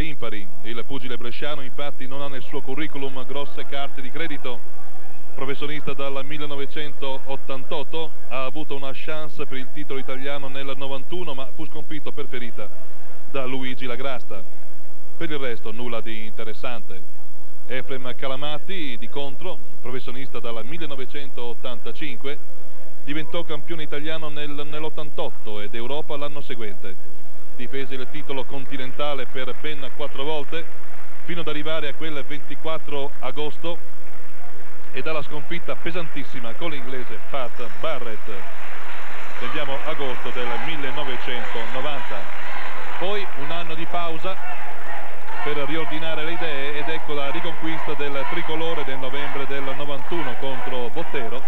impari. Il pugile bresciano infatti non ha nel suo curriculum grosse carte di credito. Professionista dal 1988, ha avuto una chance per il titolo italiano nel 91 ma fu sconfitto per ferita da Luigi Lagrasta. Per il resto nulla di interessante. Efrem Calamati di contro, professionista dal 1985, diventò campione italiano nel, nell'88 ed Europa l'anno seguente. Difese il titolo continentale per ben quattro volte, fino ad arrivare a quel 24 agosto e dalla sconfitta pesantissima con l'inglese Pat Barrett. Andiamo agosto del 1990. Poi un anno di pausa per riordinare le idee ed ecco la riconquista del tricolore del novembre del 91 contro Bottero,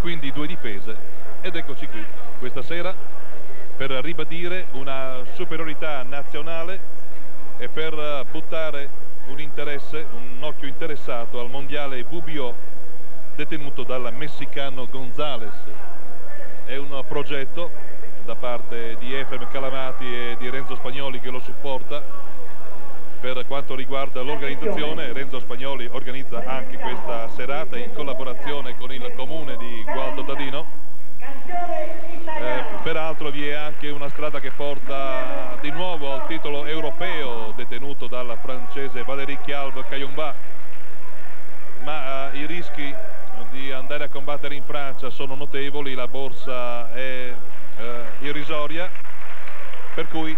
quindi due difese ed eccoci qui questa sera per ribadire una superiorità nazionale e per buttare un interesse, un occhio interessato al mondiale VBO detenuto dal messicano Gonzales. È un progetto da parte di Efrem Calamati e di Renzo Spagnoli che lo supporta per quanto riguarda l'organizzazione Renzo Spagnoli organizza anche questa serata in collaborazione con il comune di Gualdo Tadino eh, peraltro vi è anche una strada che porta di nuovo al titolo europeo detenuto dal francese Valérie Chialve Cayomba ma eh, i rischi di andare a combattere in Francia sono notevoli la borsa è eh, irrisoria per cui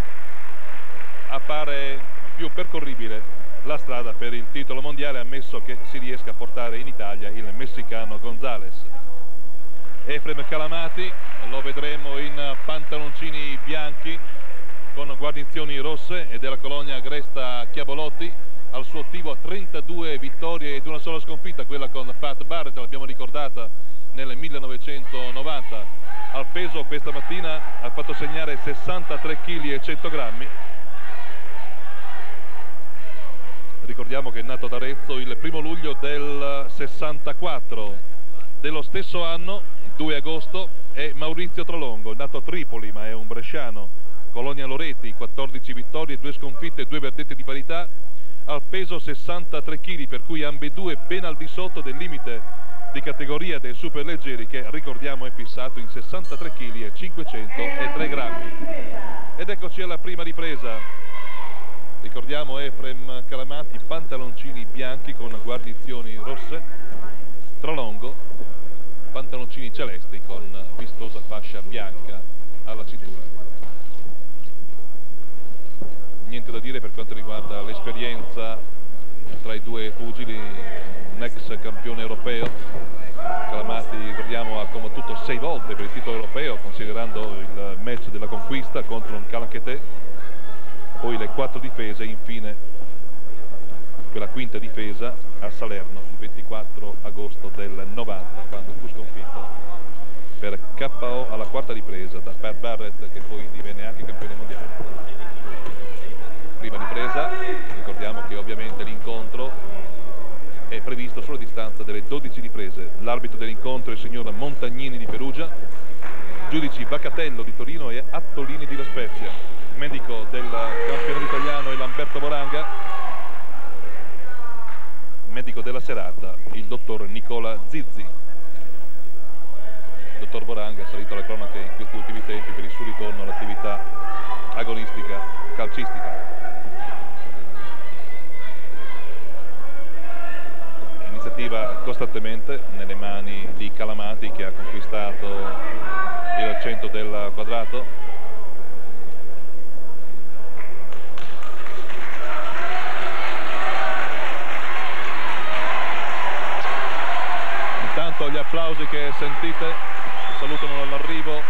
appare più percorribile la strada per il titolo mondiale ammesso che si riesca a portare in Italia il messicano Gonzales. Efrem Calamati lo vedremo in pantaloncini bianchi con guarnizioni rosse e della colonia Gresta Chiabolotti al suo attivo 32 vittorie ed una sola sconfitta, quella con Pat Barrett, l'abbiamo ricordata nel 1990. Al peso questa mattina ha fatto segnare 63 kg e 100 grammi. Ricordiamo che è nato ad Arezzo il primo luglio del 64 dello stesso anno 2 agosto è Maurizio Trolongo nato a Tripoli ma è un bresciano. Colonia Loreti 14 vittorie 2 sconfitte 2 verdetti di parità al peso 63 kg per cui ambedue ben al di sotto del limite di categoria dei superleggeri che ricordiamo è fissato in 63 kg e 503 grammi. Ed eccoci alla prima ripresa. Ricordiamo Efrem Calamati pantaloncini bianchi con guarnizioni rosse Trolongo pantaloncini celesti con vistosa fascia bianca alla cintura. Niente da dire per quanto riguarda l'esperienza tra i due pugili un ex campione europeo Calamati ricordiamo ha combattuto sei volte per il titolo europeo considerando il match della conquista contro un Calanchete poi le quattro difese e infine quella quinta difesa a Salerno il 24 agosto del 90 quando fu sconfitto per KO alla quarta ripresa da Pat Barrett che poi divenne anche campione mondiale. Prima ripresa ricordiamo che ovviamente l'incontro è previsto sulla distanza delle 12 riprese. L'arbitro dell'incontro è il signor Montagnini di Perugia. Giudici Vacatello di Torino e Attolini di La Spezia. Medico del campionato italiano è Lamberto Moranga medico della serata il dottor Nicola Zizzi. Il dottor Moranga è salito alle cronache in questi ultimi tempi per il suo ritorno all'attività agonistica calcistica. Iniziativa costantemente nelle mani di Calamati che ha conquistato il centro del quadrato che sentite salutano all'arrivo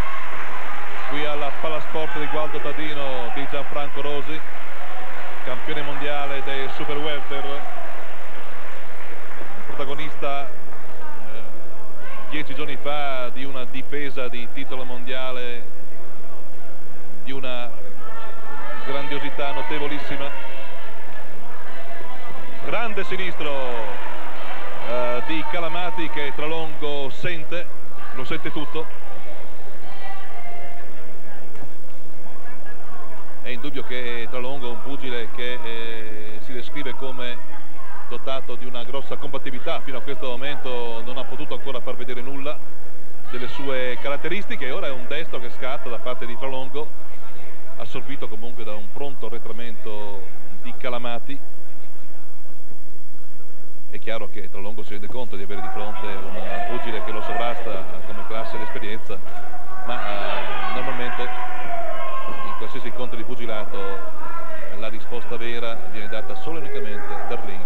qui alla Palasport di Gualdo Tadino di Gianfranco Rosi campione mondiale dei Super Welter. Protagonista eh, dieci giorni fa di una difesa di titolo mondiale di una grandiosità notevolissima. Grande sinistro eh, di Calamati che Tralongo sente, lo sente tutto. è indubbio che Tralongo è un pugile che eh, si descrive come dotato di una grossa combattività fino a questo momento non ha potuto ancora far vedere nulla delle sue caratteristiche ora è un destro che scatta da parte di Tralongo assorbito comunque da un pronto arretramento di Calamati è chiaro che Tralongo si rende conto di avere di fronte un pugile che lo sovrasta come classe ed esperienza ma eh, normalmente qualsiasi incontro di pugilato la risposta vera viene data solo e unicamente dal ring.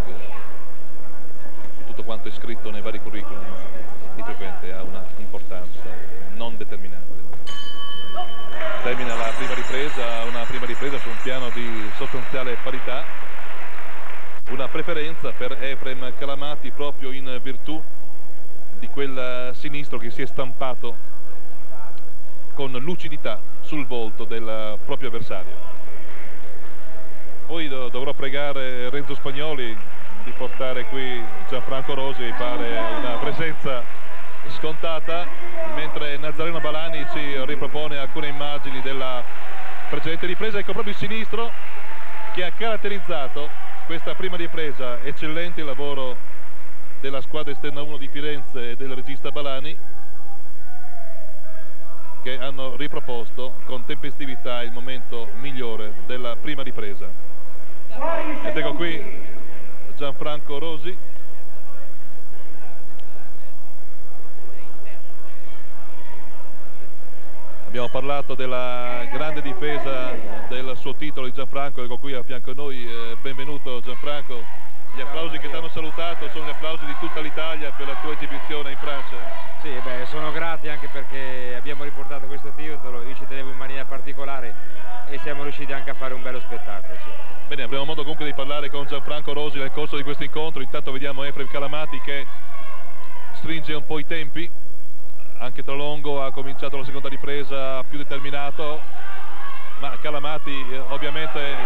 Tutto quanto è scritto nei vari curriculum di frequente ha una importanza non determinante. Termina la prima ripresa una prima ripresa su un piano di sostanziale parità una preferenza per Efrem Calamati proprio in virtù di quel sinistro che si è stampato con lucidità sul volto del proprio avversario. Poi dovrò pregare Renzo Spagnoli di portare qui Gianfranco Rosi, pare una presenza scontata, mentre Nazareno Balani ci ripropone alcune immagini della precedente ripresa. Ecco proprio il sinistro che ha caratterizzato questa prima ripresa, eccellente il lavoro della squadra esterna 1 di Firenze e del regista Balani che hanno riproposto con tempestività il momento migliore della prima ripresa. Ed ecco qui Gianfranco Rosi. Abbiamo parlato della grande difesa del suo titolo di Gianfranco, ecco qui a fianco a noi, eh, benvenuto Gianfranco. Gli applausi che ti hanno salutato sono gli applausi di tutta l'Italia per la tua esibizione in Francia. Sì, beh, sono grati anche perché abbiamo riportato questo titolo, io ci tenevo in maniera particolare e siamo riusciti anche a fare un bello spettacolo. Sì. Bene, avremo modo comunque di parlare con Gianfranco Rosi nel corso di questo incontro, intanto vediamo Efrem Calamati che stringe un po' i tempi, anche Tralongo ha cominciato la seconda ripresa più determinato, ma Calamati eh, ovviamente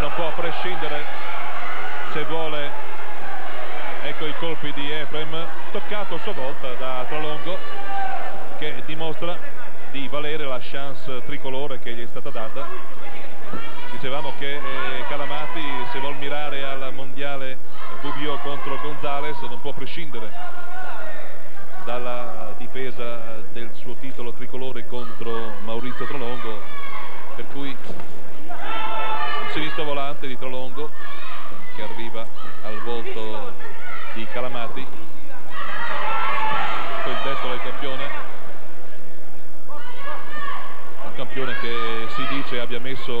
non può prescindere se vuole. Ecco i colpi di Efrem toccato a sua volta da Tralongo che dimostra di valere la chance tricolore che gli è stata data. Dicevamo che eh, Calamati se vuol mirare al mondiale Bubio contro Gonzales non può prescindere dalla difesa del suo titolo tricolore contro Maurizio Tralongo per cui il sinistro volante di Tralongo che arriva al volto di Calamati. Il destro del campione. Un campione che si dice abbia messo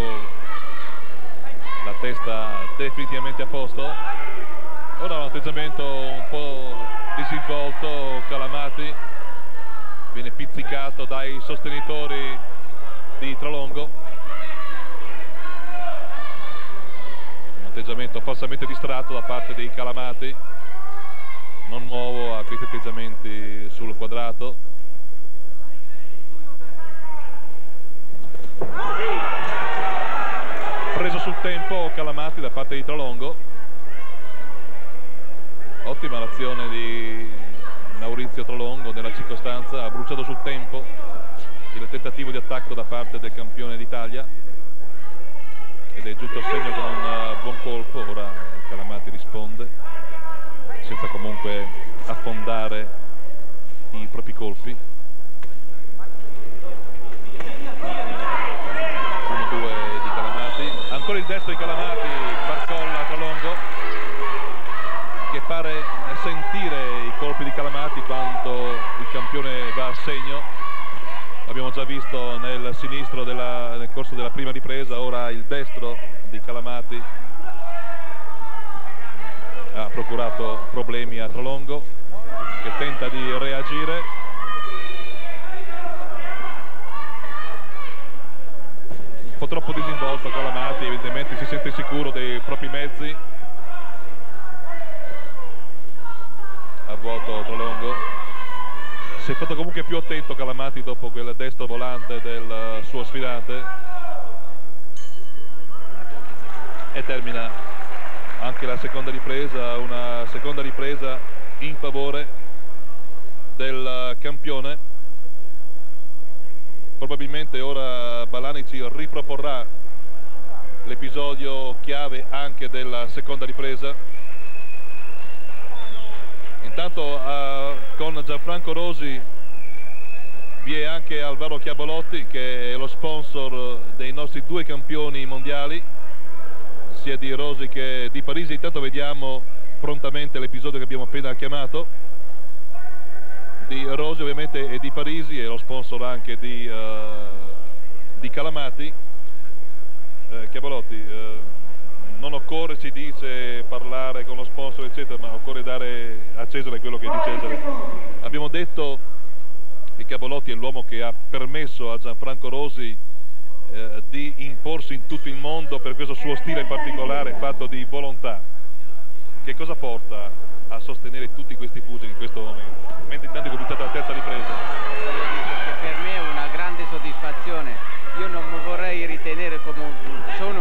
la testa definitivamente a posto. Ora un atteggiamento un po' disinvolto Calamati. Viene pizzicato dai sostenitori di Tralongo. Atteggiamento falsamente distratto da parte dei Calamati. Non nuovo a questi atteggiamenti sul quadrato. Preso sul tempo Calamati da parte di Tralongo ottima l'azione di Maurizio Tralongo nella circostanza ha bruciato sul tempo il tentativo di attacco da parte del campione d'Italia ed è giunto a segno con un uh, buon colpo, ora Calamati risponde senza comunque affondare i propri colpi. 1-2 di Calamati, ancora il destro di Calamati, campione va a segno. Abbiamo già visto nel sinistro della, nel corso della prima ripresa ora il destro di Calamati. Ha procurato problemi a Trolongo che tenta di reagire. Un po' troppo disinvolto Calamati evidentemente si sente sicuro dei propri mezzi. A vuoto Trolongo si è stato comunque più attento Calamati dopo quel destro volante del suo sfidante e termina anche la seconda ripresa una seconda ripresa in favore del campione probabilmente ora Balani ci riproporrà l'episodio chiave anche della seconda ripresa. Intanto uh, con Gianfranco Rosi vi è anche Alvaro Chiabolotti che è lo sponsor dei nostri due campioni mondiali, sia di Rosi che di Parisi. Intanto vediamo prontamente l'episodio che abbiamo appena chiamato di Rosi ovviamente e di Parisi e lo sponsor anche di, uh, di Calamati eh, Chiabolotti eh, non occorre si dice parlare con lo sponsor eccetera ma occorre dare a Cesare quello che è di Cesare. Abbiamo detto che Chiabolotti è l'uomo che ha permesso a Gianfranco Rosi eh, di imporsi in tutto il mondo per questo suo stile particolare fatto di volontà. Che cosa porta a sostenere tutti questi pugili in questo momento? Mentre intanto è cominciata la terza ripresa. Per me è una grande soddisfazione. Io non mi vorrei ritenere come sono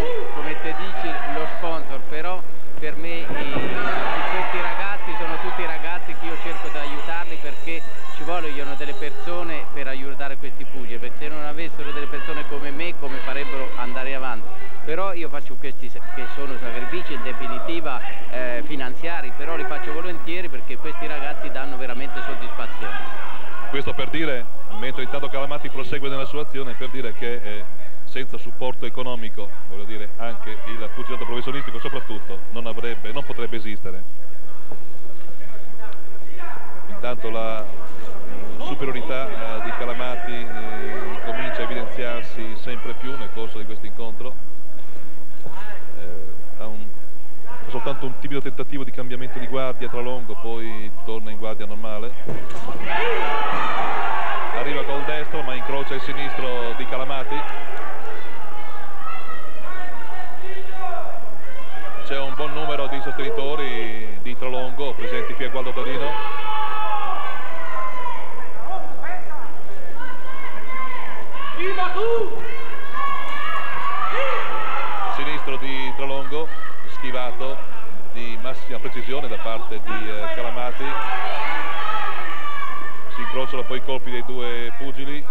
come te dici lo sponsor però per me i, questi ragazzi sono tutti ragazzi che io cerco di aiutarli perché ci vogliono delle persone per aiutare questi pugili perché se non avessero delle persone come me come farebbero andare avanti. Però io faccio questi che sono sacrifici in definitiva eh, finanziari però li faccio volentieri perché questi ragazzi danno veramente soddisfazione. Questo per dire, mentre intanto Calamati prosegue nella sua azione, per dire che eh, senza supporto economico, voglio dire anche il pugilato professionistico soprattutto, non, avrebbe, non potrebbe esistere. Intanto la superiorità eh, di Calamati eh, comincia a evidenziarsi sempre più nel corso di questo incontro. Eh, ha un, soltanto un timido tentativo di cambiamento di guardia tra Longo, poi torna in guardia normale arriva col destro ma incrocia il sinistro di Calamati c'è un buon numero di sostenitori di Trolongo presenti qui a Gualdo Torino sinistro di Trolongo schivato di massima precisione da parte di eh, Calamati. Si incrociano poi i colpi dei due pugili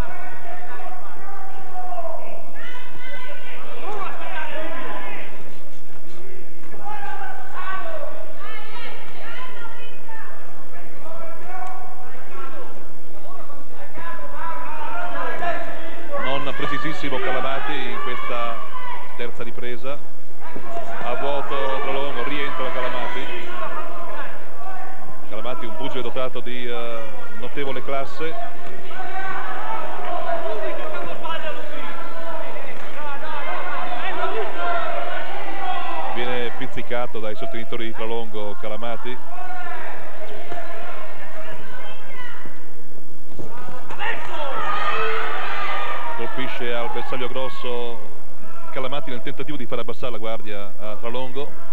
precisissimo Calamati in questa terza ripresa. A vuoto tra Longo rientra Calamati. Calamati un pugile dotato di uh, notevole classe. Viene pizzicato dai sostenitori di Tralongo Calamati colpisce al bersaglio grosso Calamati nel tentativo di far abbassare la guardia a Tralongo.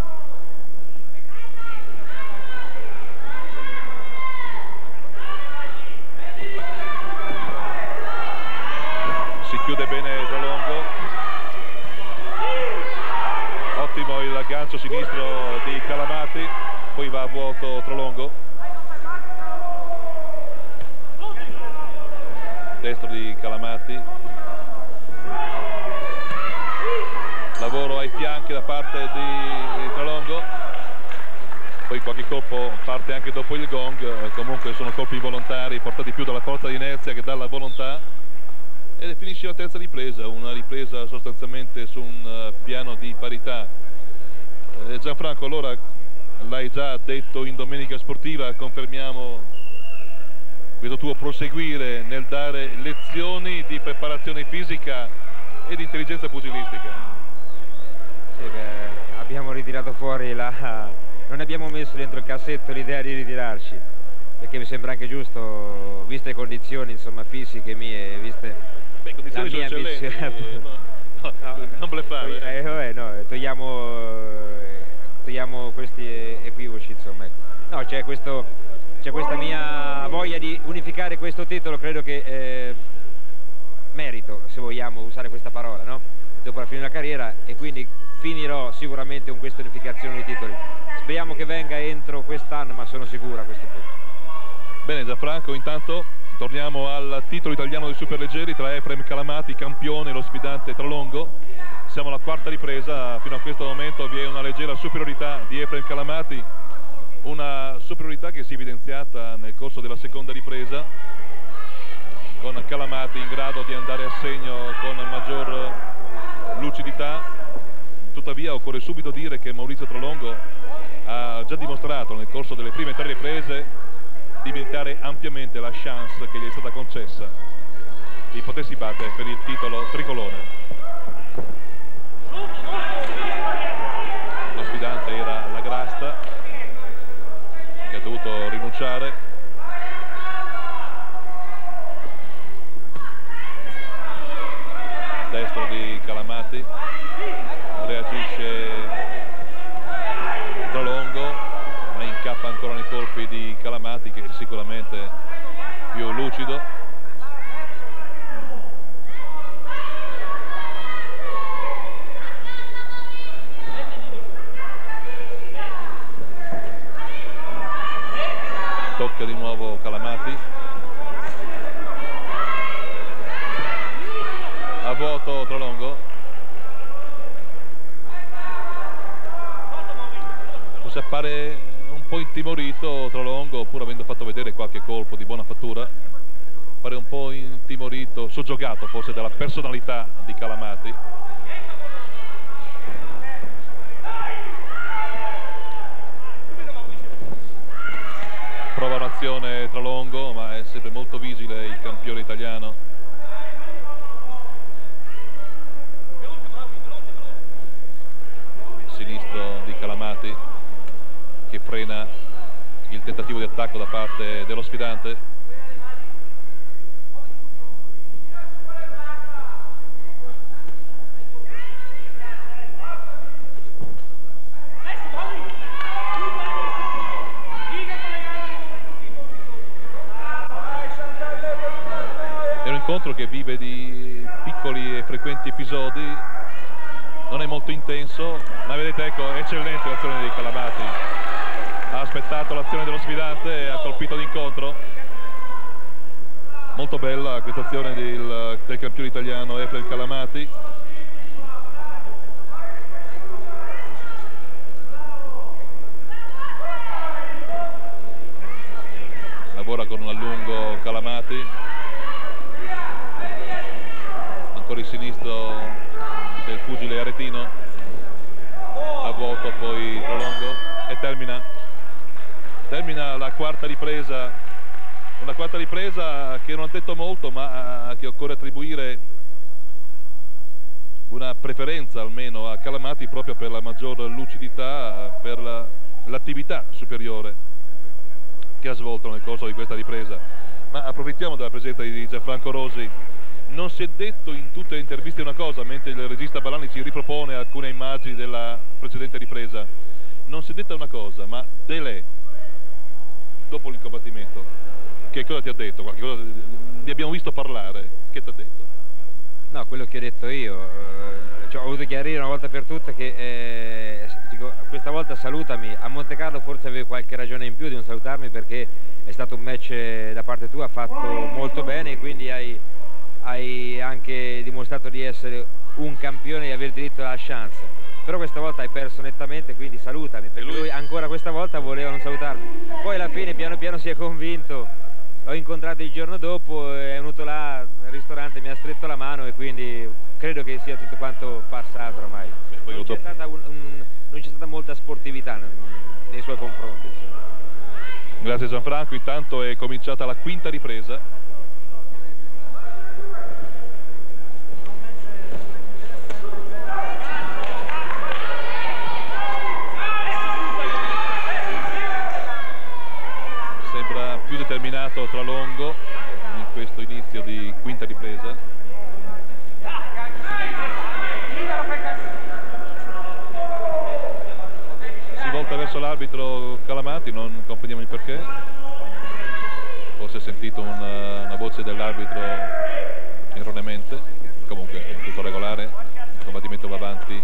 Chiude bene Trolongo ottimo il gancio sinistro di Calamati poi va a vuoto Trolongo destro di Calamati lavoro ai fianchi da parte di Trolongo poi qualche colpo parte anche dopo il gong. Comunque sono colpi volontari portati più dalla forza di inerzia che dalla volontà. E finisce la terza ripresa, una ripresa sostanzialmente su un uh, piano di parità. Eh, Gianfranco, allora l'hai già detto in Domenica Sportiva, confermiamo questo tuo proseguire nel dare lezioni di preparazione fisica e di intelligenza pugilistica. Sì, beh, abbiamo ritirato fuori la... non abbiamo messo dentro il cassetto l'idea di ritirarci perché mi sembra anche giusto, viste le condizioni insomma, fisiche mie, viste Beh, condizioni sono eccellenti, eh, no, no, non bleffare. Eh, vabbè, no, togliamo, togliamo, questi equivoci, insomma. Ecco. No, c'è questa mia voglia di unificare questo titolo, credo che eh, merito, se vogliamo usare questa parola, no? dopo la fine della carriera e quindi finirò sicuramente con questa unificazione dei titoli. Speriamo che venga entro quest'anno, ma sono sicuro a questo punto. Bene Gianfranco, intanto torniamo al titolo italiano dei superleggeri tra Efrem Calamati, campione, e lo sfidante Tralongo. Siamo alla quarta ripresa, fino a questo momento vi è una leggera superiorità di Efrem Calamati, una superiorità che si è evidenziata nel corso della seconda ripresa con Calamati in grado di andare a segno con maggior lucidità. Tuttavia occorre subito dire che Maurizio Tralongo ha già dimostrato nel corso delle prime tre riprese di meritare ampiamente la chance che gli è stata concessa di potersi battere per il titolo tricolore. Dovuto rinunciare. Destro di Calamati. Reagisce Tralongo incappa ancora nei colpi di Calamati che è sicuramente più lucido di nuovo Calamati. A vuoto Trolongo forse appare po' intimorito Trolongo pur avendo fatto vedere qualche colpo di buona fattura. Pare un po' intimorito, soggiogato forse dalla personalità di Calamati prova un'azione Trolongo ma è sempre molto vigile il campione italiano. Sinistro di Calamati che frena il tentativo di attacco da parte dello sfidante che vive di piccoli e frequenti episodi non è molto intenso ma vedete ecco eccellente l'azione dei Calamati ha aspettato l'azione dello sfidante e ha colpito d'incontro molto bella questa azione del, del campione italiano Efrel Calamati. Lavora con un allungo Calamati ancora il sinistro del pugile aretino. A vuoto poi prolungo e termina termina la quarta ripresa. Una quarta ripresa che non ha detto molto ma eh, che occorre attribuire una preferenza almeno a Calamati proprio per la maggior lucidità per l'attività la, superiore che ha svolto nel corso di questa ripresa. Ma approfittiamo della presenza di Gianfranco Rosi non si è detto in tutte le interviste una cosa mentre il regista Balani ci ripropone alcune immagini della precedente ripresa non si è detta una cosa ma Delè dopo il combattimento, che cosa ti ha detto? Cosa, ne abbiamo visto parlare, che ti ha detto? No, quello che ho detto io, eh, cioè, ho voluto chiarire una volta per tutte che eh, dico, questa volta salutami, a Monte Carlo forse avevi qualche ragione in più di non salutarmi perché è stato un match da parte tua fatto molto bene quindi hai, hai anche dimostrato di essere un campione e di aver diritto alla chance. Però questa volta hai perso nettamente quindi salutami perché lui... ancora questa volta voleva non salutarmi. Poi alla fine piano piano si è convinto l'ho incontrato il giorno dopo è venuto là al ristorante mi ha stretto la mano e quindi credo che sia tutto quanto passato ormai. Non c'è stata, un, un, stata, molta sportività nei suoi confronti insomma. grazie Gianfranco intanto è cominciata la quinta ripresa determinato Tralongo in questo inizio di quinta ripresa. Si volta verso l'arbitro Calamati non comprendiamo il perché. Forse ha sentito una, una voce dell'arbitro erroneamente. Comunque tutto regolare. Il combattimento va avanti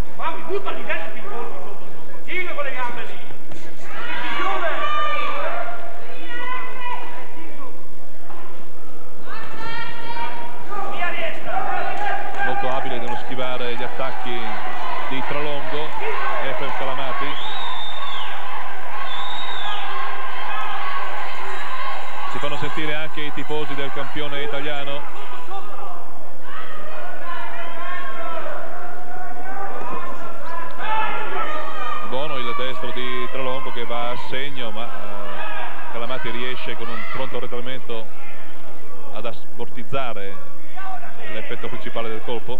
attacchi di Tralongo e per Calamati. Si fanno sentire anche i tifosi del campione italiano. Buono il destro di Tralongo che va a segno ma eh, Calamati riesce con un pronto arretramento ad asportizzare l'effetto principale del colpo.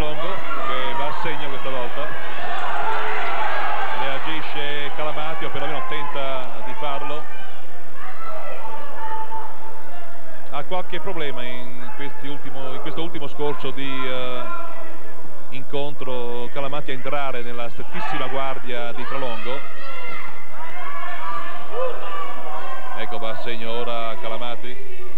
qualche problema in, ultimo, in questo ultimo scorcio di uh, incontro Calamati a entrare nella strettissima guardia di Tralongo. Ecco va a segno ora Calamati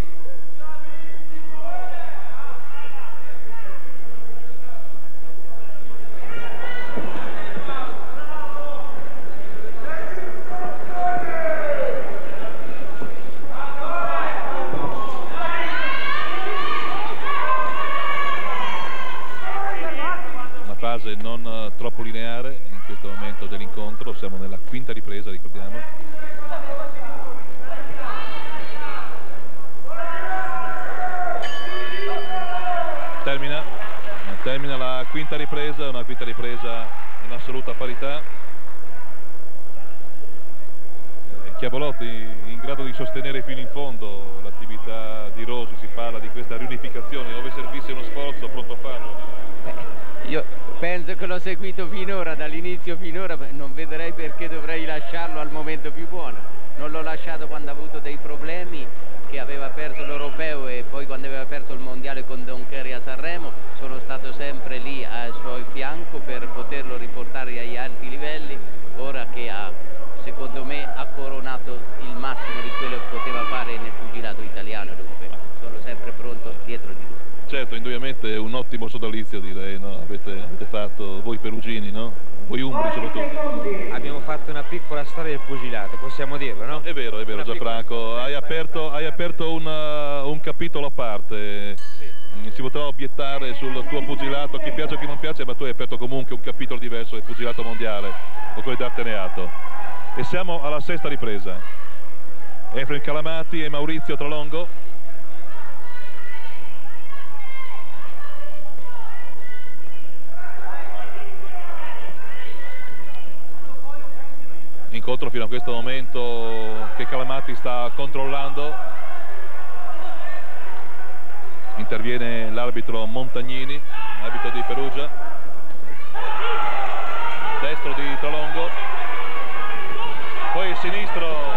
fatto una piccola storia del pugilato, possiamo dirlo, no? È vero, è vero Gianfranco, hai aperto, hai aperto una, un capitolo a parte. Sì. Si poteva obiettare sul tuo pugilato, chi piace o chi non piace, ma tu hai aperto comunque un capitolo diverso del pugilato mondiale, occorre dartene atto. E siamo alla sesta ripresa. Efren Calamati e Maurizio Trolongo incontro fino a questo momento che Calamati sta controllando. Interviene l'arbitro Montagnini arbitro di Perugia. Destro di Tralongo poi il sinistro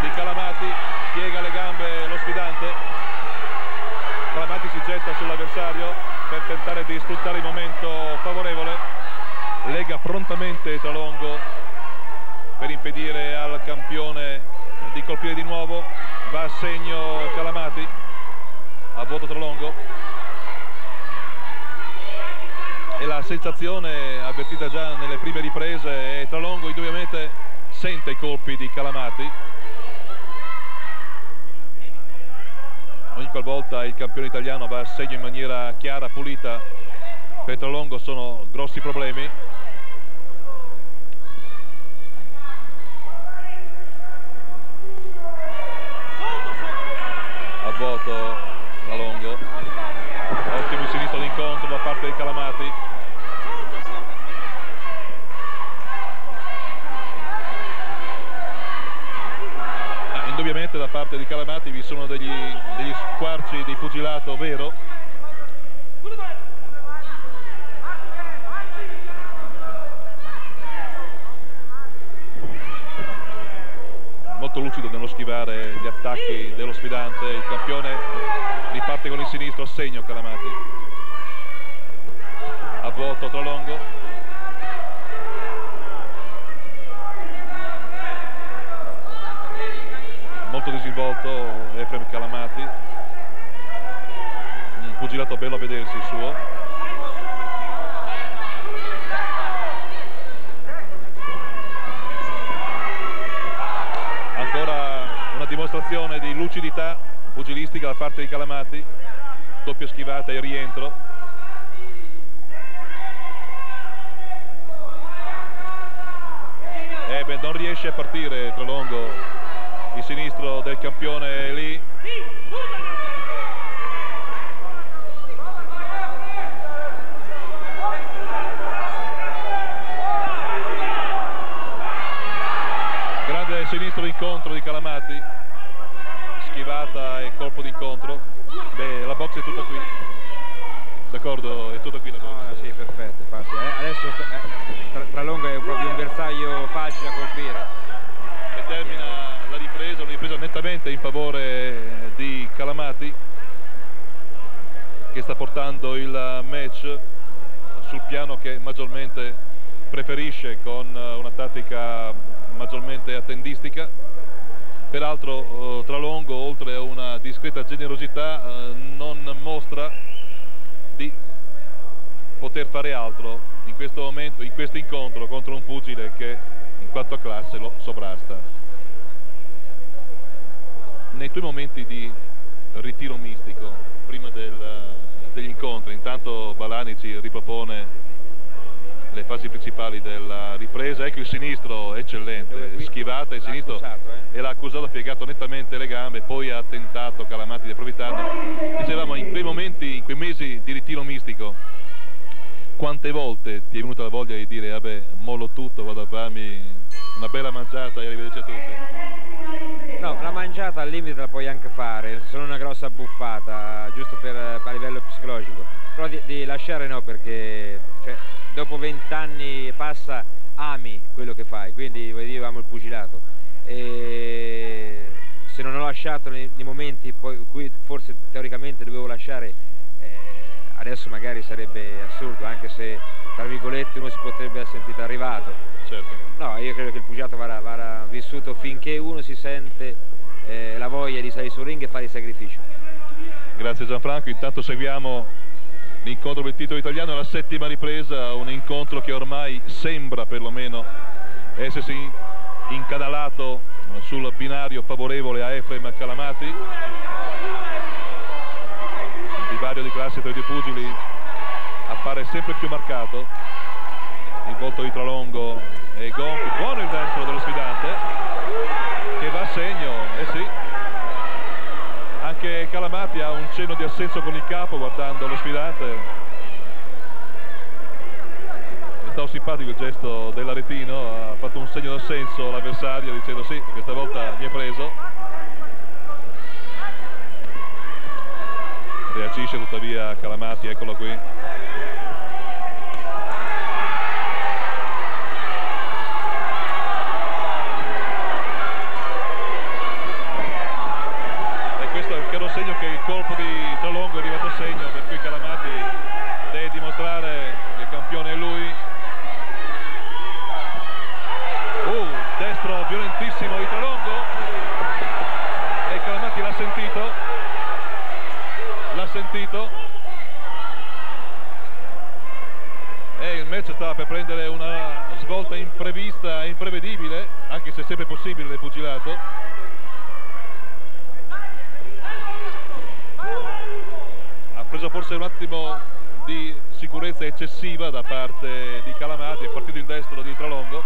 di Calamati piega le gambe lo sfidante. Calamati si getta sull'avversario per tentare di sfruttare il momento favorevole. Lega prontamente Tralongo per impedire al campione di colpire di nuovo. Va a segno Calamati. A voto Tralongo e la sensazione avvertita già nelle prime riprese è Tralongo indubbiamente sente i colpi di Calamati. Ogni qualvolta il campione italiano va a segno in maniera chiara, pulita per Tralongo sono grossi problemi vuoto da Longo ottimo sinistro d'incontro da parte di Calamati. Ah, indubbiamente da parte di Calamati vi sono degli, degli squarci di pugilato vero molto lucido nello schivare gli attacchi dello sfidante, il campione riparte con il sinistro, segno Calamati. A vuoto Trolongo. Molto disinvolto Efrem Calamati. Un pugilato bello a vedersi il suo. Dimostrazione di lucidità pugilistica da parte di Calamati. Doppia schivata e rientro. Eh non riesce a partire Trolongo il sinistro del campione lì. Grande sinistro incontro di Calamati schivata e colpo d'incontro. Beh la box è tutta qui. D'accordo? È tutta qui la box. Ah, sì, perfetto, infatti. eh, adesso eh, tra, Tralongo è proprio un bersaglio facile da colpire. e termina la ripresa, una ripresa nettamente in favore di Calamati che sta portando il match sul piano che maggiormente preferisce con una tattica maggiormente attendistica peraltro eh, Tralongo oltre a una discreta generosità eh, non mostra di poter fare altro in questo momento, in questo incontro contro un pugile che in quanto classe lo sovrasta. Nei tuoi momenti di ritiro mistico, prima del, degli incontri, intanto Balani ci ripropone le fasi principali della ripresa, ecco il sinistro eccellente, schivata il sinistro accusato, eh. e l'ha accusato, ha piegato nettamente le gambe, poi ha tentato Calamati di approfittarne. Dicevamo, in quei momenti, in quei mesi di ritiro mistico, quante volte ti è venuta la voglia di dire, vabbè, mollo tutto, vado a farmi una bella mangiata e arrivederci a tutti? No, la mangiata al limite la puoi anche fare, solo una grossa buffata, giusto per, a livello psicologico. Però di, di lasciare no, perché cioè, dopo vent'anni passa ami quello che fai, quindi voglio dire, amo il pugilato. E se non ho lasciato nei, nei momenti in cui forse teoricamente dovevo lasciare, eh, adesso magari sarebbe assurdo, anche se tra virgolette uno si potrebbe sentito arrivato. Certo. No, io credo che il pugilato vada, vada vissuto finché uno si sente eh, la voglia di salire sul ring e fare il sacrificio. Grazie Gianfranco, intanto seguiamo l'incontro per il titolo italiano, la settima ripresa, un incontro che ormai sembra perlomeno essersi incanalato sul binario favorevole a Efrem Calamati. Il divario di classe tra i due pugili appare sempre più marcato. Il volto di Tralongo e Gonchi, buono il destro dello sfidante che va a segno, eh sì, anche Calamati ha un cenno di assenso con il capo guardando lo sfidante è stato simpatico il gesto dell'Aretino ha fatto un segno d'assenso all'avversario dicendo sì, questa volta mi è preso. Reagisce tuttavia Calamati, eccolo qui sicurezza eccessiva da parte di Calamati, è partito il destro di Tralongo.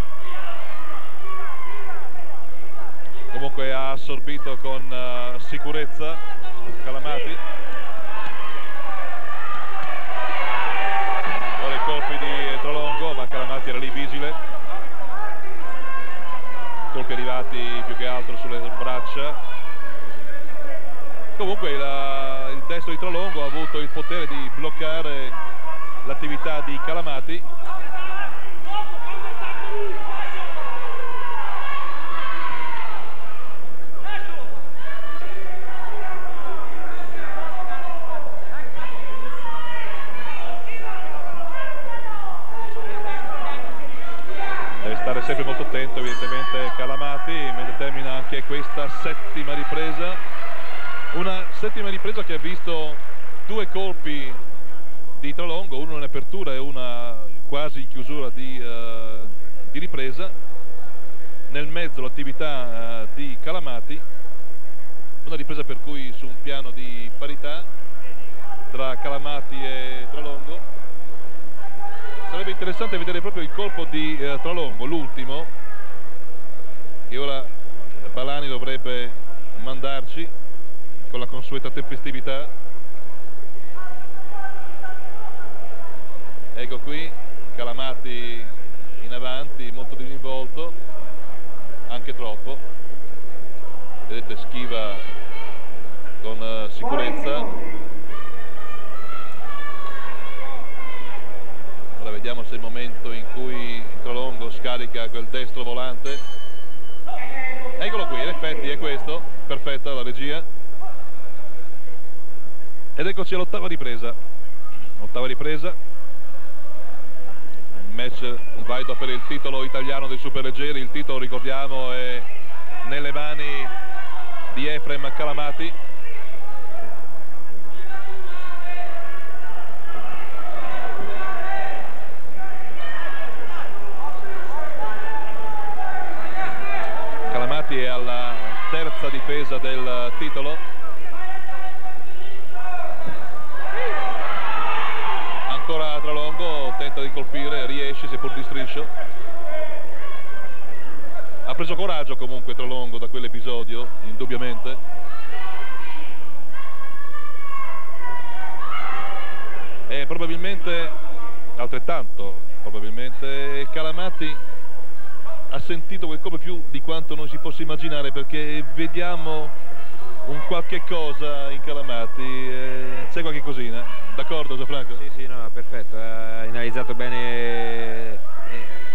Comunque ha assorbito con eh, sicurezza Calamati. Ora i colpi di Tralongo, ma Calamati era lì vigile. Colpi arrivati più che altro sulle braccia comunque il, il destro di Tralongo ha avuto il potere di bloccare l'attività di Calamati. Deve stare sempre molto attento evidentemente Calamati. Mentre termina anche questa settima ripresa. Una settima ripresa che ha visto due colpi di Tralongo, uno in apertura e una quasi in chiusura di, eh, di ripresa. Nel mezzo l'attività eh, di Calamati una ripresa per cui su un piano di parità tra Calamati e Tralongo. Sarebbe interessante vedere proprio il colpo di eh, Tralongo l'ultimo. Che ora Balani dovrebbe mandarci con la consueta tempestività ecco qui Calamati in avanti molto disinvolto anche troppo. Vedete schiva con uh, sicurezza. Ora vediamo se è il momento in cui Tralongo scarica quel destro volante. Eccolo qui in effetti è questo. Perfetta la regia. Ed eccoci all'ottava ripresa. Ottava ripresa match valido per il titolo italiano dei superleggeri. Il titolo ricordiamo è nelle mani di Efrem Calamati Calamati è alla terza difesa del titolo colpire riesce seppur di striscio. Ha preso coraggio comunque Tralongo da quell'episodio indubbiamente. E probabilmente altrettanto probabilmente Calamati ha sentito quel colpo più di quanto non si possa immaginare perché vediamo un qualche cosa in Calamati eh, c'è qualche cosina d'accordo Gianfranco? Sì sì no perfetto ha analizzato bene eh,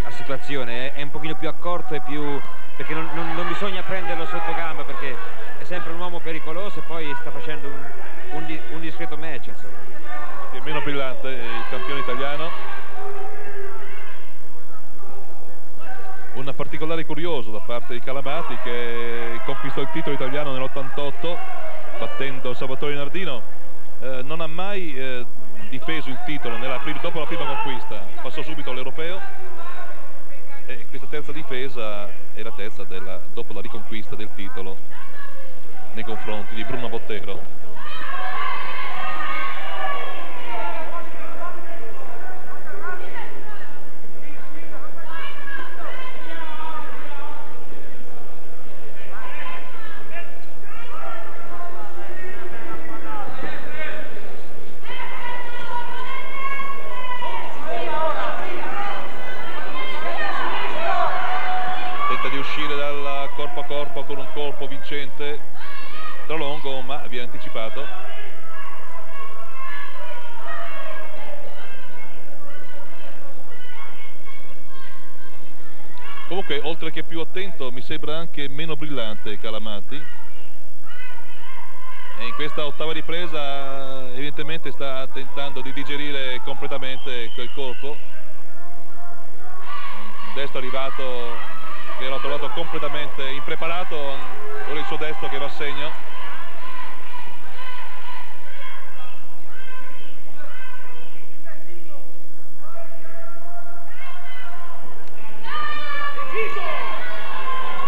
la situazione è un pochino più accorto e più perché non, non, non, bisogna prenderlo sotto gamba perché è sempre un uomo pericoloso e poi sta facendo un, un, un discreto match insomma. è meno brillante il campione italiano un particolare curioso da parte di Calamati che conquistò il titolo italiano nell'88 battendo Salvatore Nardino eh, non ha mai eh, difeso il titolo prima, dopo la prima conquista. Passò subito all'europeo. E questa terza difesa è la terza della, dopo la riconquista del titolo nei confronti di Bruno Bottero vincente. Tralongo ma viene anticipato. Comunque oltre che più attento mi sembra anche meno brillante Calamati. E in questa ottava ripresa evidentemente sta tentando di digerire completamente quel colpo. Destro arrivato che l'ho trovato completamente impreparato ora il suo destro che va a segno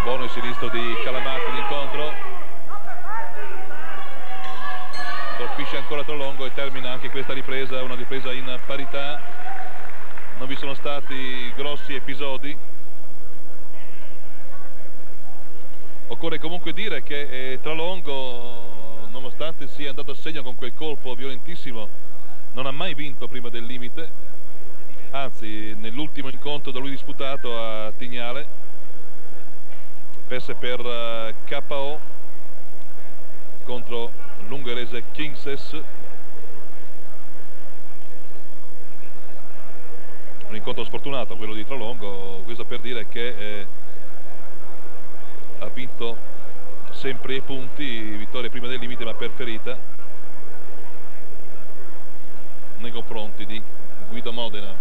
buono il sinistro di Calamati l'incontro colpisce ancora Trolongo e termina anche questa ripresa una ripresa in parità. Non vi sono stati grossi episodi occorre comunque dire che eh, Tralongo nonostante sia andato a segno con quel colpo violentissimo non ha mai vinto prima del limite. Anzi nell'ultimo incontro da lui disputato a Tignale perse per eh, KO contro l'ungherese Kingses. Un incontro sfortunato quello di Tralongo questo per dire che eh, ha vinto sempre i punti, vittoria prima del limite ma per ferita nei confronti di Guido Modena.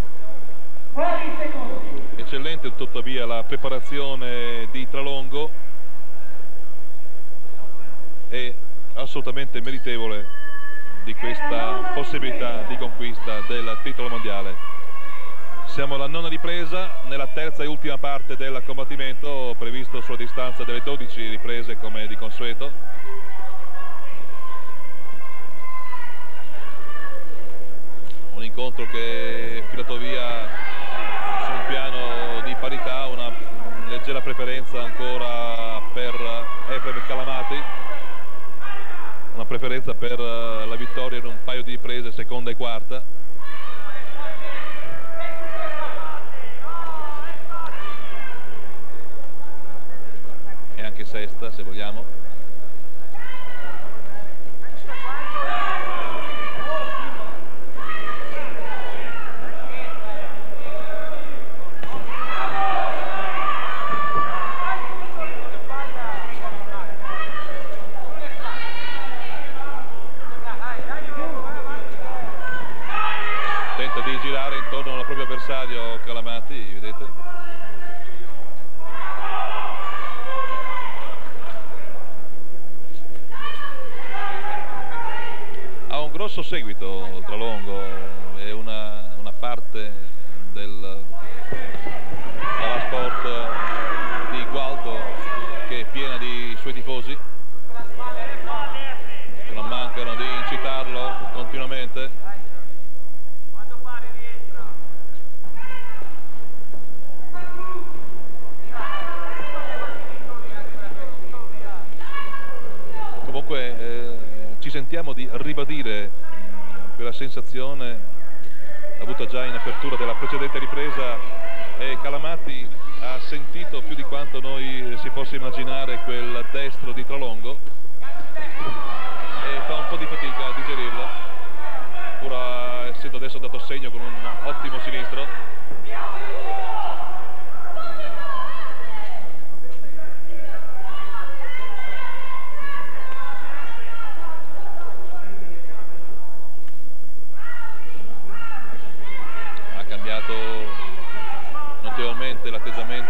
Eccellente tuttavia la preparazione di Tralongo e assolutamente meritevole di questa possibilità di conquista del titolo mondiale. Siamo alla nona ripresa nella terza e ultima parte del combattimento previsto sulla distanza delle 12 riprese come di consueto. Un incontro che è filato via su un piano di parità, una leggera preferenza ancora per Efrem Calamati, una preferenza per la vittoria in un paio di riprese seconda e quarta. Anche sesta se vogliamo. avversario Calamati, seguito tra Longo, è una, una parte del sport di Gualdo che è piena di suoi tifosi. Che non mancano di incitarlo continuamente. Comunque eh, ci sentiamo di ribadire sensazione avuta già in apertura della precedente ripresa e Calamati ha sentito più di quanto noi si possa immaginare quel destro di Tralongo. E fa un po' di fatica a digerirlo pur essendo adesso dato segno con un ottimo sinistro Pepe também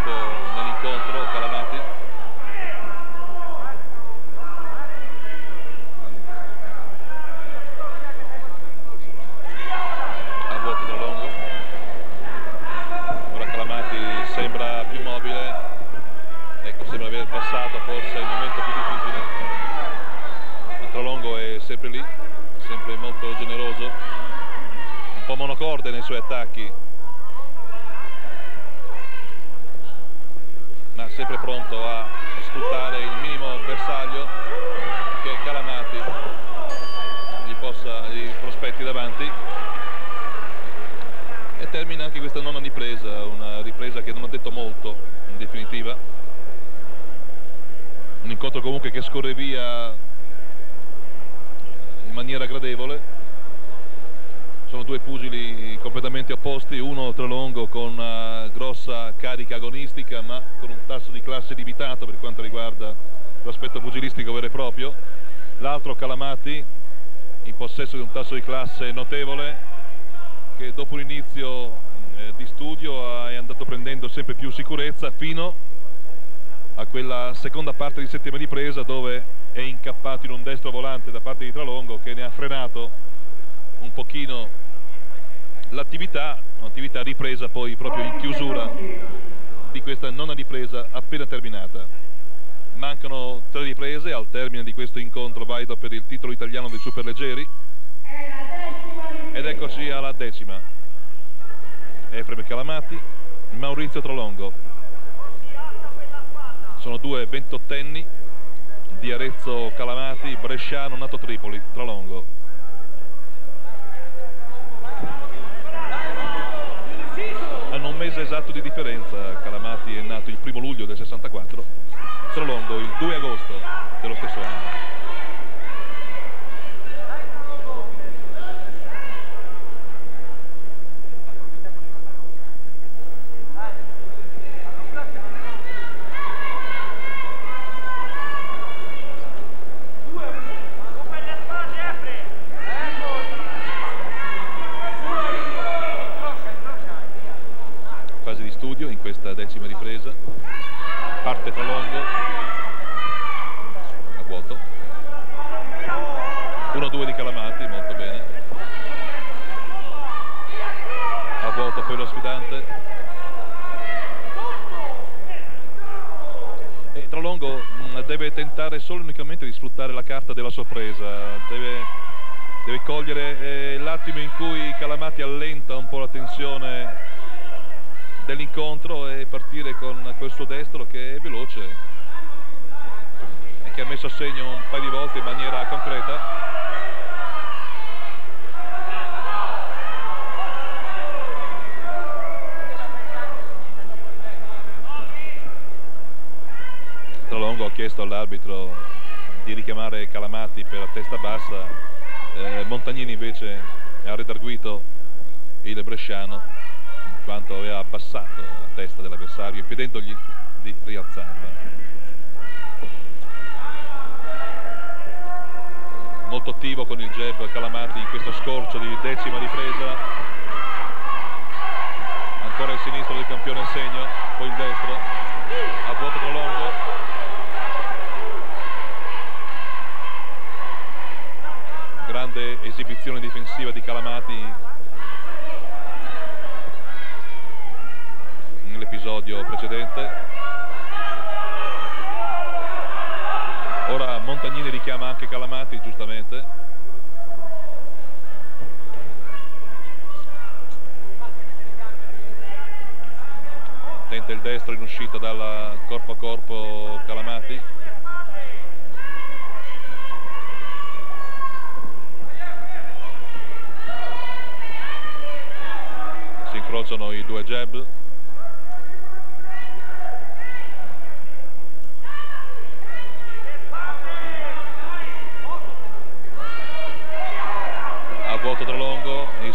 quella seconda parte di settima di presa dove è incappato in un destro volante da parte di Tralongo che ne ha frenato un pochino l'attività, un'attività ripresa poi proprio in chiusura di questa nona ripresa appena terminata. Mancano tre riprese al termine di questo incontro valido per il titolo italiano dei superleggeri ed eccoci alla decima. Efrem Calamati, Maurizio Trolongo. Sono due ventottenni di Arezzo Calamati, Bresciano nato Tripoli, Trolongo. mese esatto di differenza, Calamati è nato il primo luglio del 64, Trolongo il 2 agosto dello stesso anno. Ripresa. Parte Tralongo a vuoto. 1-2 di Calamati molto bene. A vuoto poi lo sfidante e Tralongo mm, deve tentare solo unicamente di sfruttare la carta della sorpresa. Deve deve cogliere eh, l'attimo in cui Calamati allenta un po' la tensione dell'incontro e partire con quel suo destro che è veloce e che ha messo a segno un paio di volte in maniera concreta. Tralongo ha chiesto all'arbitro di richiamare Calamati per la testa bassa, eh, Montagnini invece ha redarguito il Bresciano quanto aveva abbassato la testa dell'avversario impedendogli di rialzarla. Molto attivo con il jab Calamati in questo scorcio di decima ripresa. Ancora il sinistro del campione a segno, poi il destro, a vuoto prolongo, grande esibizione difensiva di Calamati nell'episodio precedente. Ora Montagnini richiama anche Calamati giustamente. Tenta il destro in uscita dal corpo a corpo Calamati. Incrociano i due jab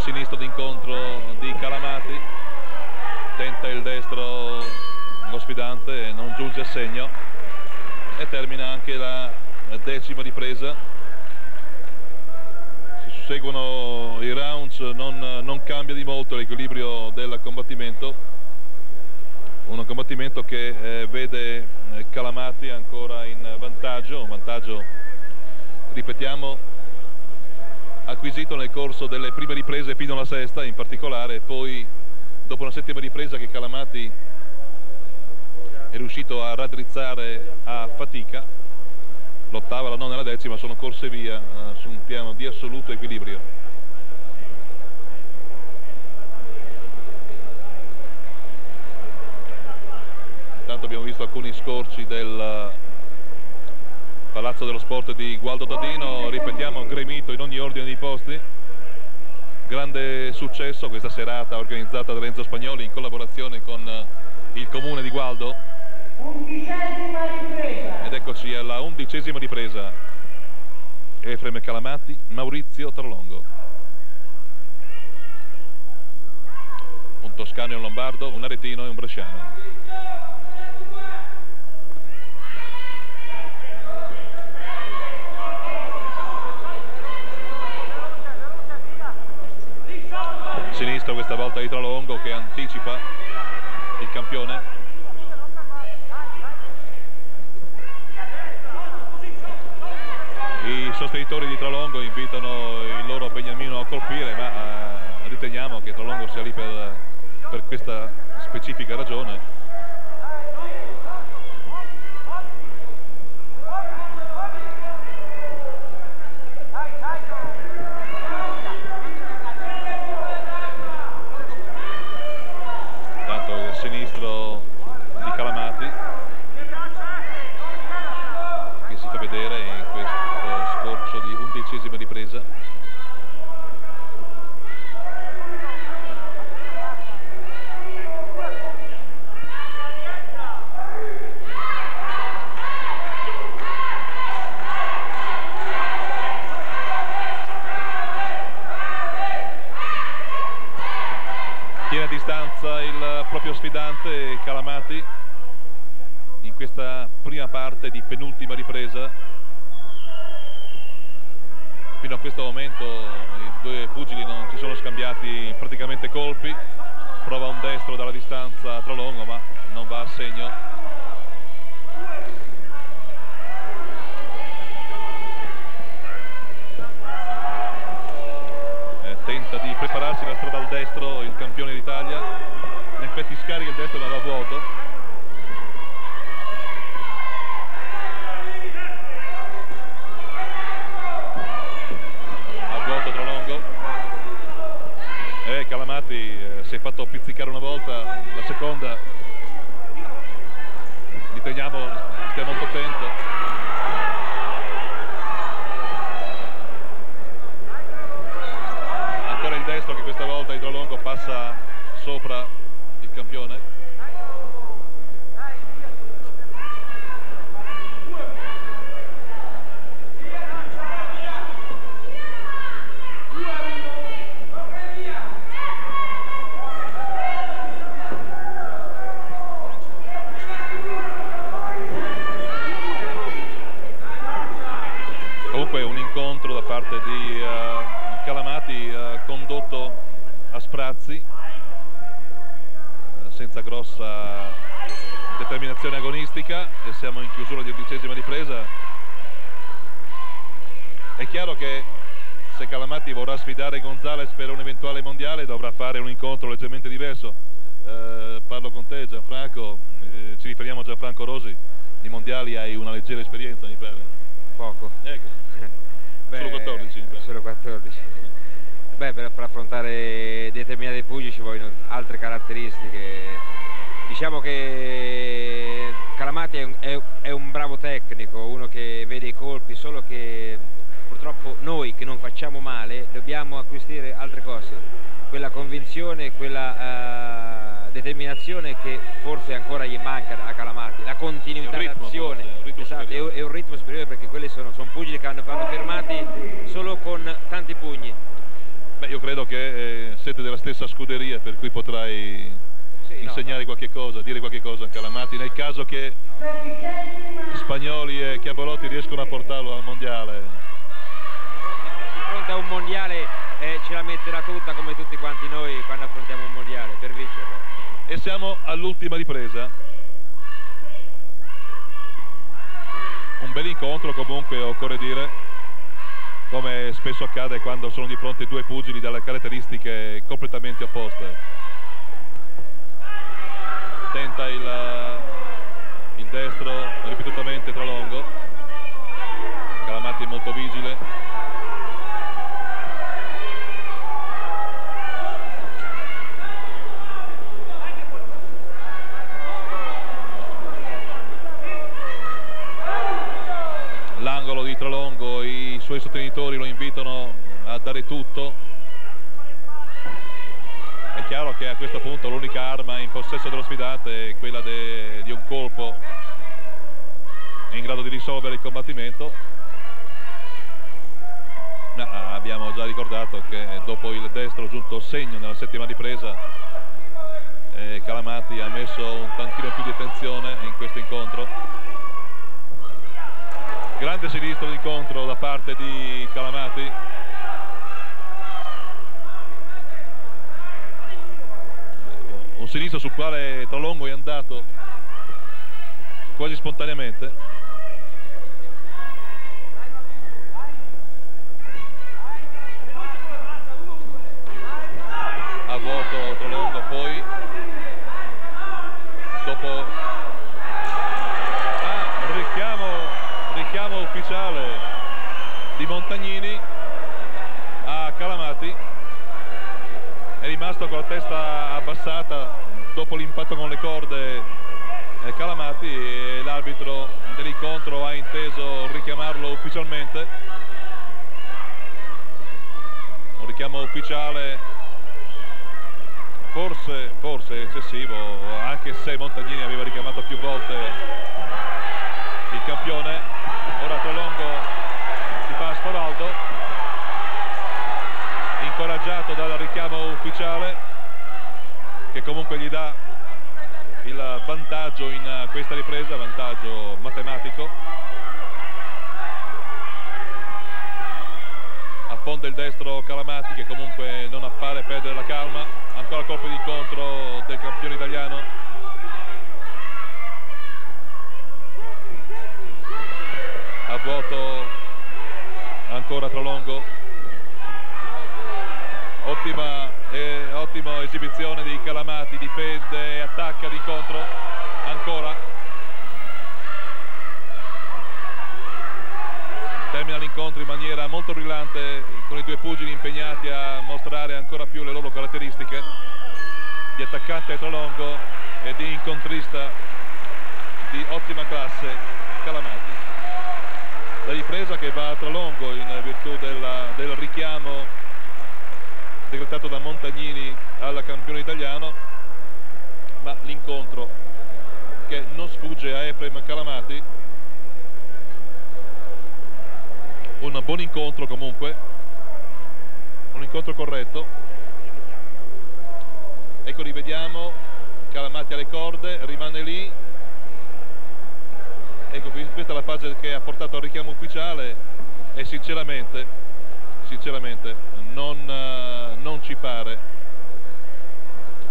sinistro d'incontro di Calamati. Tenta il destro lo sfidante non giunge a segno. E termina anche la decima ripresa. Seguono i rounds non, non cambia di molto l'equilibrio del combattimento. Un combattimento che eh, vede eh, Calamati ancora in vantaggio. Un vantaggio ripetiamo acquisito nel corso delle prime riprese fino alla sesta in particolare poi dopo una settima ripresa che Calamati è riuscito a raddrizzare a fatica l'ottava, la nona e la decima sono corse via eh, su un piano di assoluto equilibrio. Intanto abbiamo visto alcuni scorci del Palazzo dello Sport di Gualdo Tadino, ripetiamo gremito in ogni ordine di posti. Grande successo questa serata organizzata da Renzo Spagnoli in collaborazione con eh, il comune di Gualdo ed eccoci alla undicesima ripresa. Efreme Calamati, Maurizio Trolongo. Un toscano e un lombardo, un aretino e un bresciano. Sinistro questa volta di Trolongo che anticipa il campione. I sostenitori di Tralongo invitano il loro Beniamino a colpire ma eh, riteniamo che Tralongo sia lì per, per questa specifica ragione sfidante Calamati in questa prima parte di penultima ripresa fino a questo momento i due pugili non si sono scambiati praticamente colpi. Prova un destro dalla distanza tra longo ma non va a segno. Eh, tenta di prepararsi la strada al destro il campione d'Italia. Effetti scarica il destro ma va vuoto fatto pizzicare una volta, la seconda li teniamo, stiamo molto attento. Ancora il destro che questa volta Idrolongo passa sopra il campione. Determinazione agonistica e siamo in chiusura di undicesima ripresa. È chiaro che se Calamati vorrà sfidare Gonzales per un eventuale mondiale dovrà fare un incontro leggermente diverso. Parlo con te Gianfranco. Ci riferiamo a Gianfranco Rosi i mondiali hai una leggera esperienza mi pare. Poco. Ecco. Beh, solo 14? Solo 14. Beh, per, per, affrontare determinati pugili ci vogliono altre caratteristiche. Diciamo che Calamati è un, è, è un bravo tecnico, uno che vede i colpi, solo che purtroppo noi che non facciamo male dobbiamo acquisire altre cose, quella convinzione, quella... Uh, determinazione che forse ancora gli manca a Calamati, la continuità d'azione, esatto, è, è, un ritmo superiore perché quelli sono, sono pugili che hanno, vanno fermati solo con tanti pugni. Beh, io credo che eh, siete della stessa scuderia per cui potrai insegnare qualche cosa, dire qualche cosa a Calamati nel caso che Spagnoli e Chiabolotti riescono a portarlo al mondiale. Di fronte a un mondiale eh, ce la metterà tutta come tutti quanti noi quando affrontiamo un mondiale per vincerlo. E siamo all'ultima ripresa. Un bel incontro comunque occorre dire come spesso accade quando sono di fronte due pugili dalle caratteristiche completamente opposte tenta il, il destro ripetutamente Tralongo Calamati molto vigile Tralongo, i suoi sostenitori lo invitano a dare tutto. È chiaro che a questo punto l'unica arma in possesso dello sfidante è quella de, di un colpo in grado di risolvere il combattimento. No, abbiamo già ricordato che dopo il destro giunto segno nella settima ripresa eh, Calamati ha messo un tantino più di attenzione in questo incontro grande sinistro d'incontro da parte di Calamati un sinistro sul quale Tralongo è andato quasi spontaneamente. A vuoto Tralongo poi dopo ufficiale di Montagnini a Calamati è rimasto con la testa abbassata dopo l'impatto con le corde eh, Calamati e l'arbitro dell'incontro ha inteso richiamarlo ufficialmente. Un richiamo ufficiale forse, forse eccessivo anche se Montagnini aveva richiamato più volte il campione. Ora Tolongo incoraggiato dal richiamo ufficiale che comunque gli dà il vantaggio in questa ripresa, vantaggio matematico. Affonda il destro Calamati che comunque non appare perdere la calma. Ancora colpo di incontro del campione italiano. A vuoto ancora Trolongo ottima, eh, ottima esibizione di Calamati difende e attacca l'incontro. Ancora. Termina l'incontro in maniera molto brillante con i due pugili impegnati a mostrare ancora più le loro caratteristiche. Di attaccante Tralongo e di incontrista di ottima classe Calamati. La ripresa che va a Tralongo in virtù della, del richiamo decretato da Montagnini al campione italiano, ma l'incontro che non sfugge a Efrem Calamati, un buon incontro comunque, un incontro corretto, ecco rivediamo Calamati alle corde, rimane lì, ecco questa è la fase che ha portato al richiamo ufficiale e sinceramente, sinceramente non, uh, non ci pare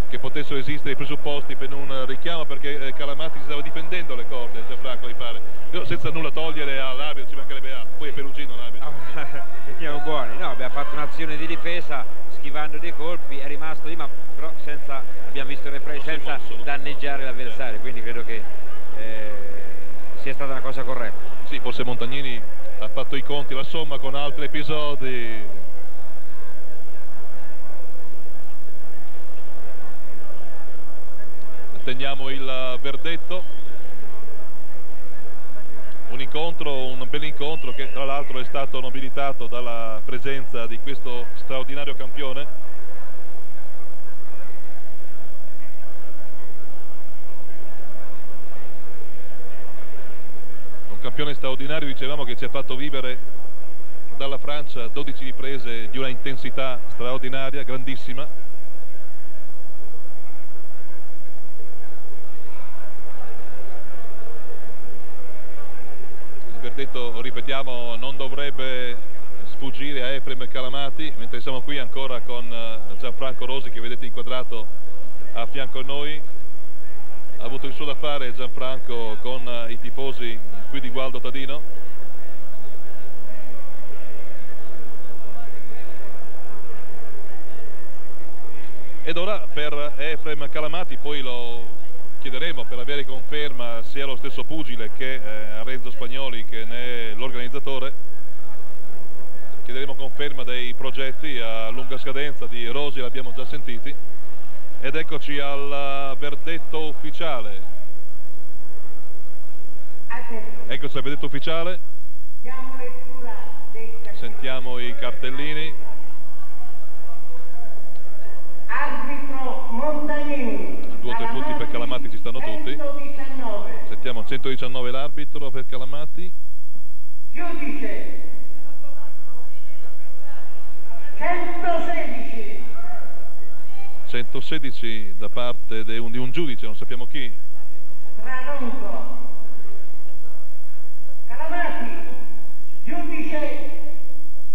che potessero esistere i presupposti per un richiamo perché eh, Calamati si stava difendendo le corde, Gianfranco mi pare, senza nulla togliere all'arbitro, ci mancherebbe altro, poi è Perugino l'arbitro. Mettiamo buoni, no, abbiamo fatto un'azione di difesa schivando dei colpi, è rimasto lì ma però senza, abbiamo visto il replay, senza danneggiare l'avversario, quindi credo che eh, sia stata una cosa corretta. Sì, forse Montagnini ha fatto i conti, la somma con altri episodi. Attendiamo il verdetto. Un incontro, un bel incontro che tra l'altro è stato nobilitato dalla presenza di questo straordinario campione campione straordinario dicevamo che ci ha fatto vivere dalla Francia 12 riprese di una intensità straordinaria, grandissima verdetto, ripetiamo, non dovrebbe sfuggire a Efrem Calamati, mentre siamo qui ancora con eh, Gianfranco Rosi che vedete inquadrato a fianco a noi. Ha avuto il suo da fare Gianfranco con eh, i tifosi qui di Gualdo Tadino. Ed ora per Efrem Calamati, poi lo chiederemo per avere conferma sia lo stesso pugile che eh, Renzo Spagnoli che ne è l'organizzatore. Chiederemo conferma dei progetti a lunga scadenza di Rosi l'abbiamo già sentiti. Ed eccoci al verdetto ufficiale eccoci al verdetto ufficiale. Sentiamo i cartellini. Arbitro Montagnini due o tre punti per Calamati ci stanno tutti. Sentiamo 119 l'arbitro per Calamati. Giudice. 116 116 da parte di un, di un giudice non sappiamo chi. Tranonco Calamati giudice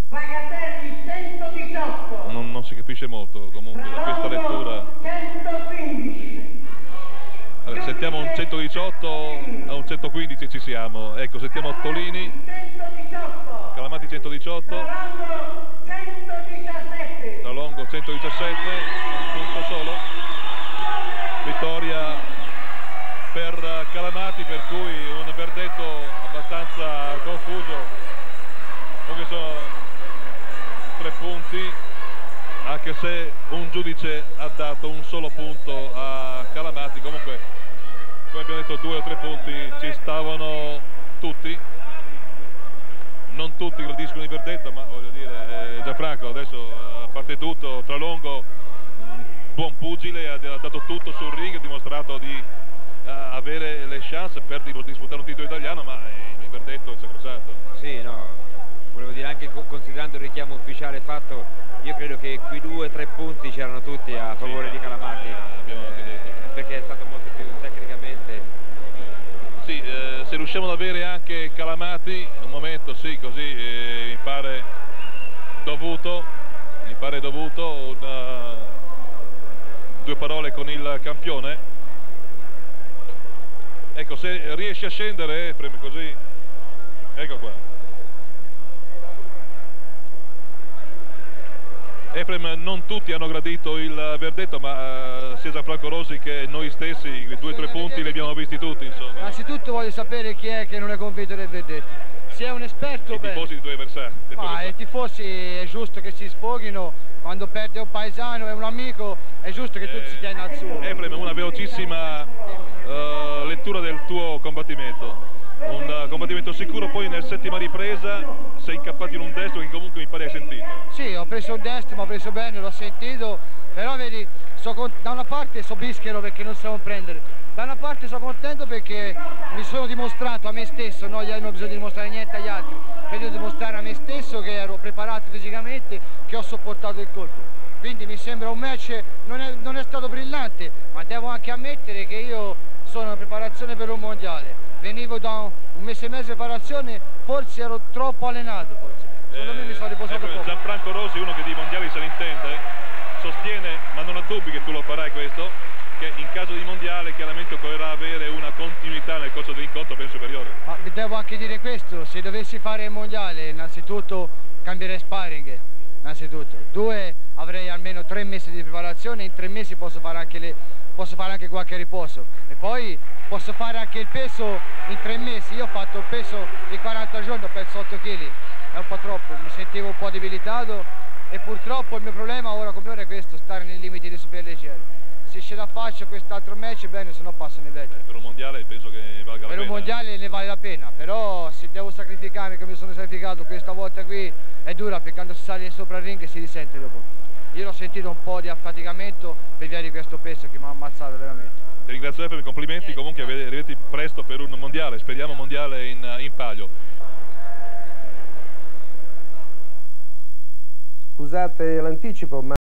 Pagatelli 118 non, non si capisce molto comunque da questa lettura. 115 allora, sentiamo un 118 a un 115 ci siamo. Ecco sentiamo Tolini. 118 Calamati 118 Tralongo 117 Tralongo 117 un punto solo. Vittoria per Calamati per cui un verdetto abbastanza confuso. Comunque sono tre punti anche se un giudice ha dato un solo punto a Calamati. Comunque come abbiamo detto due o tre punti ci stavano tutti. Non tutti gradiscono il verdetto ma voglio dire eh, Gianfranco adesso a parte tutto Tralongo buon pugile ha, dato tutto sul ring ha dimostrato di avere le chance per disputare un titolo italiano ma eh, il verdetto è sacrosanto. Sì no. Volevo dire anche considerando il richiamo ufficiale fatto io credo che quei due o tre punti c'erano tutti a favore sì, di Calamati eh, perché è stato molto più tecnicamente sì, eh, se riusciamo ad avere anche Calamati un momento sì così eh, mi pare dovuto mi pare dovuto una, due parole con il campione ecco se riesci a scendere eh, premi così ecco qua Efrem non tutti hanno gradito il verdetto ma uh, sia Gianfranco Rosi che noi stessi i due o tre punti li abbiamo visti tutti insomma. Innanzitutto voglio sapere chi è che non è convinto del verdetto. Se è un esperto i bene. tifosi dei tuoi avversari. Ma i tifosi è giusto che si sfoghino, quando perde un paesano e un amico è giusto che tutti si tienano al suo. Efrem, una velocissima eh, lettura del tuo combattimento. Un eh, combattimento sicuro, poi nel settima ripresa sei incappato in un destro che comunque mi pare hai sentito. Sì, ho preso un destro, mi ho preso bene, l'ho sentito, però vedi, so con- da una parte so bischero perché non so prendere, da una parte sono contento perché mi sono dimostrato a me stesso, non gli hanno bisogno di dimostrare niente agli altri, credo di dimostrare a me stesso che ero preparato fisicamente, che ho sopportato il colpo. Quindi mi sembra un match, non è, non è stato brillante, ma devo anche ammettere che io sono in preparazione per un mondiale. Venivo da un, mese e mezzo di preparazione, forse ero troppo allenato, forse. Secondo me mi sono riposato Efrem, poco. Gianfranco Rosi, uno che di mondiali se ne intende, sostiene, ma non ha dubbi che tu lo farai questo, che in caso di mondiale chiaramente occorrerà avere una continuità nel corso dell'incontro ben superiore. Ma vi devo anche dire questo, se dovessi fare il mondiale innanzitutto cambierei sparring, innanzitutto. Due, avrei almeno tre mesi di preparazione, in tre mesi posso fare anche, le- posso fare anche qualche riposo. E poi posso fare anche il peso in tre mesi, io ho fatto il peso di 40 giorni, ho perso 8 kg, è un po' troppo, mi sentivo un po' debilitato e purtroppo il mio problema ora come ora è questo, stare nei limiti di super leggero. Se ce la faccio quest'altro match bene, se no passo nei vecchi. Per un mondiale penso che valga la Per un pena. mondiale ne vale la pena, però se devo sacrificarmi come sono sacrificato questa volta qui è dura perché quando si sale sopra il ring si risente dopo. Io l'ho sentito un po' di affaticamento per via di questo peso che mi ha ammazzato veramente. Ti ringrazio Efrem, complimenti, comunque arrivati presto per un mondiale, speriamo mondiale in, in palio. Scusate l'anticipo, ma